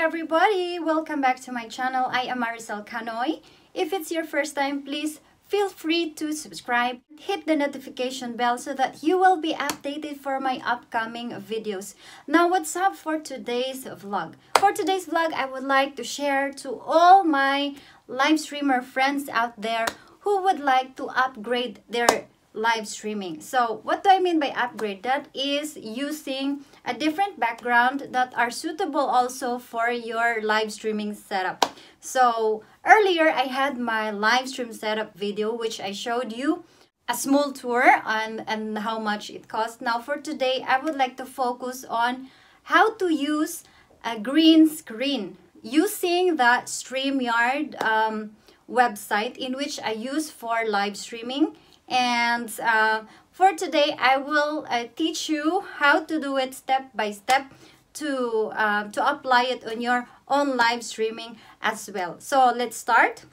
everybody! Welcome back to my channel. I am Maricel Canoy. If it's your first time, please feel free to subscribe. Hit the notification bell so that you will be updated for my upcoming videos. Now, what's up for today's vlog? For today's vlog, I would like to share to all my live streamer friends out there who would like to upgrade their live streaming. So what do I mean by upgrade? That is using a different background that are suitable also for your live streaming setup. So earlier I had my live stream setup video which I showed you a small tour on and how much it costs. Now for today I would like to focus on how to use a green screen using the StreamYard um, website in which I use for live streaming and uh, for today I will uh, teach you how to do it step by step to uh, to apply it on your own live streaming as well so let's start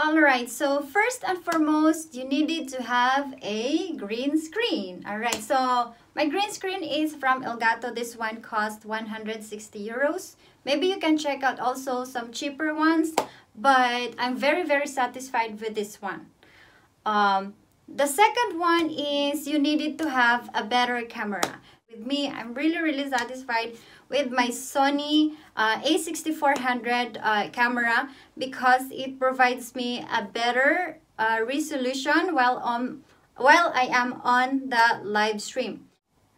Alright, so first and foremost, you needed to have a green screen. Alright, so my green screen is from Elgato. This one cost 160 euros. Maybe you can check out also some cheaper ones, but I'm very, very satisfied with this one. Um, the second one is you needed to have a better camera. With me, I'm really, really satisfied with my Sony uh, a6400 uh, camera because it provides me a better uh, resolution while on while I am on the live stream.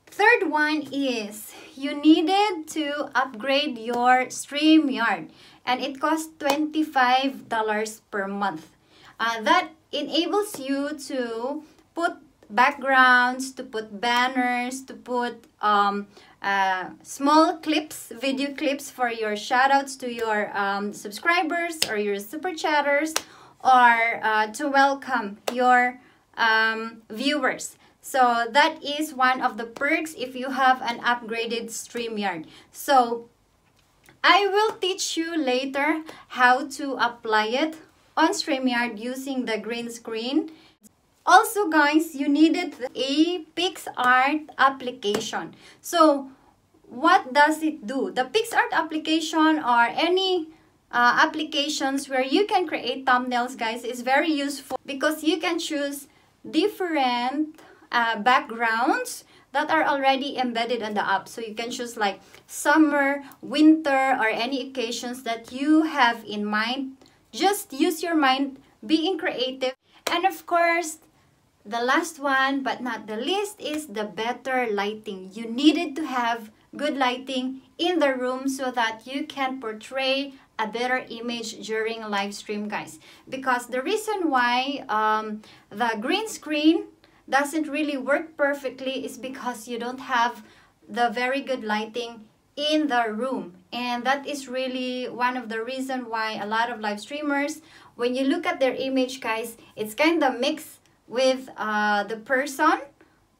Third one is you needed to upgrade your StreamYard and it costs $25 per month. Uh, that enables you to put backgrounds, to put banners, to put um, uh, small clips, video clips for your shoutouts to your um, subscribers or your super chatters or uh, to welcome your um, viewers. So that is one of the perks if you have an upgraded StreamYard. So I will teach you later how to apply it on StreamYard using the green screen. Also guys, you needed a PicsArt application. So what does it do? The PicsArt application or any uh, applications where you can create thumbnails guys is very useful because you can choose different uh, backgrounds that are already embedded in the app. So you can choose like summer, winter, or any occasions that you have in mind just use your mind, being creative. And of course, the last one, but not the least, is the better lighting. You needed to have good lighting in the room so that you can portray a better image during live stream guys because the reason why um, the green screen doesn't really work perfectly is because you don't have the very good lighting in the room. And that is really one of the reason why a lot of live streamers when you look at their image guys it's kind of mixed with uh, the person.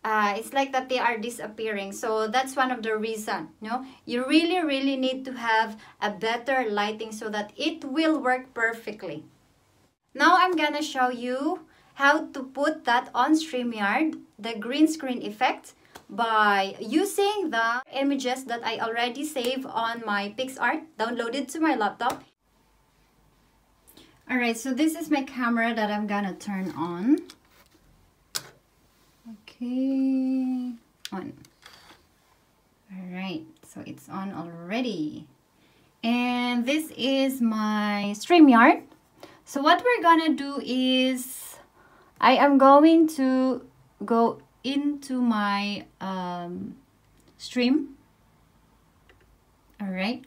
Uh, it's like that they are disappearing. So that's one of the reason you know? You really really need to have a better lighting so that it will work perfectly. Now i'm gonna show you how to put that on StreamYard the green screen effect by using the images that I already saved on my PicsArt downloaded to my laptop. Alright, so this is my camera that I'm gonna turn on. Okay, on. Alright, so it's on already. And this is my StreamYard. So what we're gonna do is I am going to go into my um, stream. All right.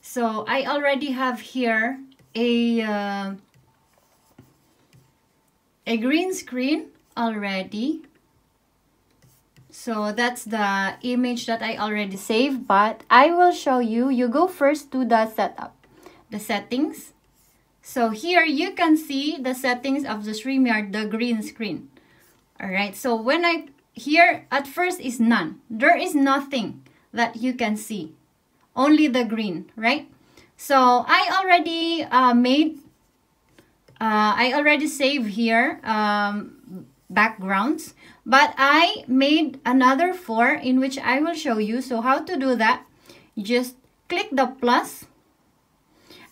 So I already have here a uh, a green screen already. So that's the image that I already saved, but I will show you. You go first to the setup, the settings. So here you can see the settings of the StreamYard, the green screen. Alright, so when I, here at first is none. There is nothing that you can see. Only the green, right? So I already uh, made, uh, I already saved here um, backgrounds. But I made another four in which I will show you. So how to do that? You just click the plus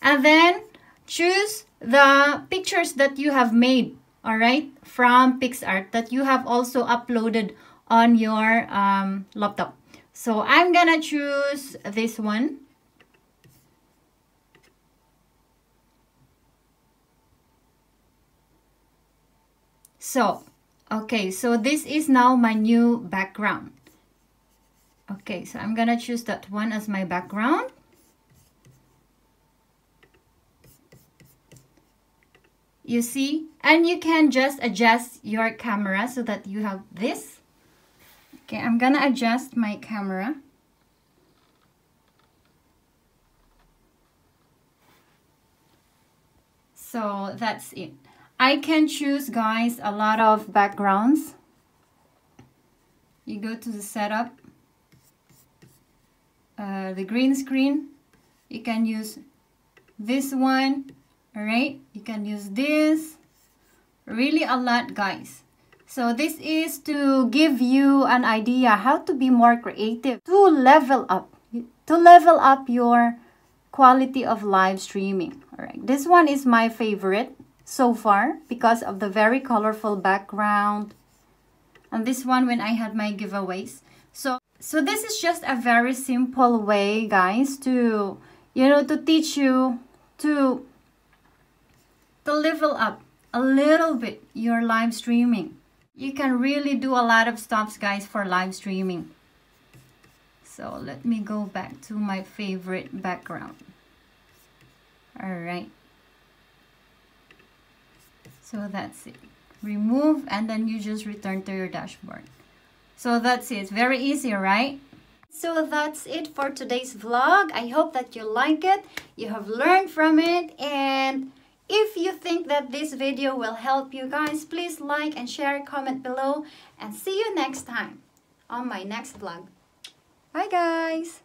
and then choose the pictures that you have made, all right, from PicsArt that you have also uploaded on your um, laptop. So I'm gonna choose this one. So, okay, so this is now my new background. Okay, so I'm gonna choose that one as my background. You see? And you can just adjust your camera so that you have this. Okay, I'm gonna adjust my camera. So that's it. I can choose, guys, a lot of backgrounds. You go to the setup, uh, the green screen. You can use this one, all right? You can use this. Really a lot, guys. So this is to give you an idea how to be more creative, to level up, to level up your quality of live streaming. All right, this one is my favorite so far because of the very colorful background. And this one when I had my giveaways. So, so this is just a very simple way, guys, to, you know, to teach you to, to level up a little bit your live streaming. You can really do a lot of stops, guys, for live streaming. So let me go back to my favorite background. All right. So that's it. Remove and then you just return to your dashboard. So that's it. Very easy, right? So that's it for today's vlog. I hope that you like it, you have learned from it, and if you think that this video will help you guys, please like and share, comment below, and see you next time on my next vlog. Bye guys!